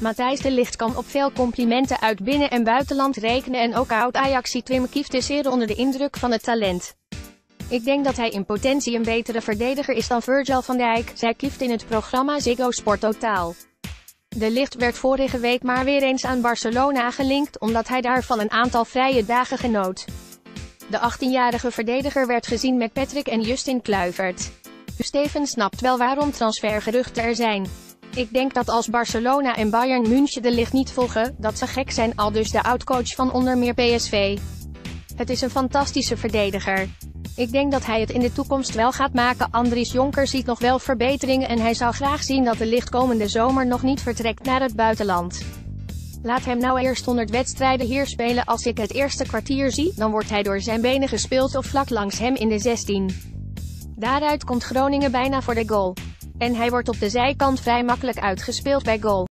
Matthijs de Ligt kan op veel complimenten uit binnen- en buitenland rekenen en ook oud-Ajaxie Wim Kieft is zeer onder de indruk van het talent. Ik denk dat hij in potentie een betere verdediger is dan Virgil van Dijk, zei Kieft in het programma Ziggo Sport Totaal. De Ligt werd vorige week maar weer eens aan Barcelona gelinkt, omdat hij daarvan een aantal vrije dagen genoot. De 18-jarige verdediger werd gezien met Patrick en Justin Kluivert. Steven snapt wel waarom transfergeruchten er zijn. Ik denk dat als Barcelona en Bayern München de licht niet volgen, dat ze gek zijn al dus de oudcoach van onder meer PSV. Het is een fantastische verdediger. Ik denk dat hij het in de toekomst wel gaat maken. Andries Jonker ziet nog wel verbeteringen en hij zou graag zien dat de licht komende zomer nog niet vertrekt naar het buitenland. Laat hem nou eerst 100 wedstrijden hier spelen. Als ik het eerste kwartier zie, dan wordt hij door zijn benen gespeeld of vlak langs hem in de 16. Daaruit komt Groningen bijna voor de goal. En hij wordt op de zijkant vrij makkelijk uitgespeeld bij goal.